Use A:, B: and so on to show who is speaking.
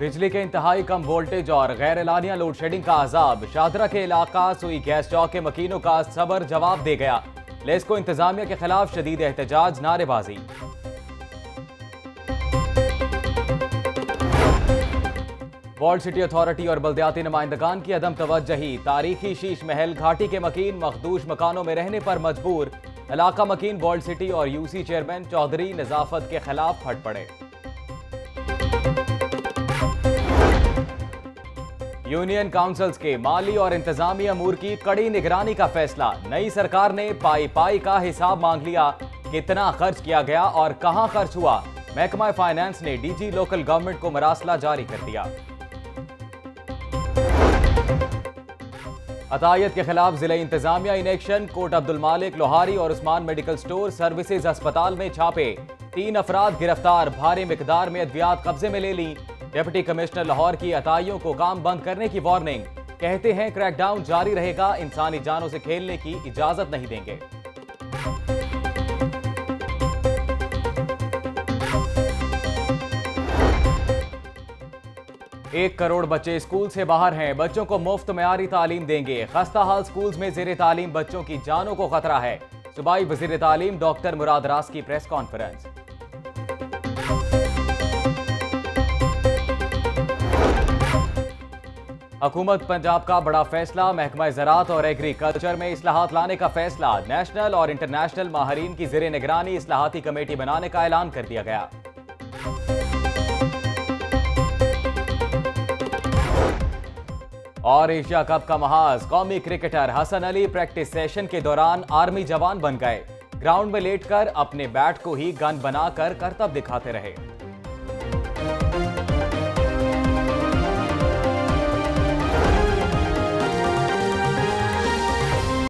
A: बिजली के इंतहाई कम वोल्टेज और गैर एलानिया लोड शेडिंग का अजाब। शाहदरा के इलाका सुई गैस चौक के मकीनों का सबर जवाब दे गया। लेस्को इंतजामिया के खिलाफ शदीद एहतजाज नारेबाजी। वर्ल्ड सिटी अथॉरिटी और बल्दियाती नुमाइंदगान की अदम तवज्जही। तारीखी शीश महल, घाटी के मकीन, मखदूश मकानों में रहने पर मजबूर। इलाका मकीन वर्ल्ड सिटी और यूसी चेयरमैन चौधरी नजाफत के खिलाफ फट पड़े। यूनियन काउंसिल्स के माली और इंतजामी अमूर की कड़ी निगरानी का फैसला। नई सरकार ने पाई पाई का हिसाब मांग लिया। कितना खर्च किया गया और कहाँ खर्च हुआ? महकमा फाइनेंस ने डीजी लोकल गवर्नमेंट को मरासला जारी कर दिया। अतायत के खिलाफ ज़िले इंतजामिया इन एक्शन, कोट अब्दुल मालिक, लोहारी और उस्मान मेडिकल स्टोर सर्विसेज़ अस्पताल में छापे। तीन अफराद गिरफ़्तार, भारी मिकदार में अद्वियात कब्जे में ले ली। डिप्टी कमिश्नर लाहौर की अताइयों को काम बंद करने की वार्निंग कहते हैं क्रैकडाउन जारी रहेगा, इंसानी जानों से खेलने की इजाज़त नहीं देंगे। एक करोड़ बच्चे स्कूल से बाहर हैं, बच्चों को मुफ़्त म्यारी तालीम देंगे। खस्ता हाल स्कूल में जेर तालीम बच्चों की जानों को खतरा है। सुबाई वज़ीर तालीम डॉक्टर मुराद रास की प्रेस कॉन्फ्रेंस। हुकूमत पंजाब का बड़ा फैसला, महकमा ज़रात और एग्रीकल्चर में असलाहत लाने का फैसला। नेशनल और इंटरनेशनल माहरीन की जेर निगरानी असलाहती कमेटी बनाने का ऐलान कर दिया गया। और एशिया कप का महाज, कौमी cricketer Hasan Ali practice session के दौरान आर्मी जवान बन गए। ग्राउंड में लेटकर अपने बैट को ही गन बनाकर करतब दिखाते रहे।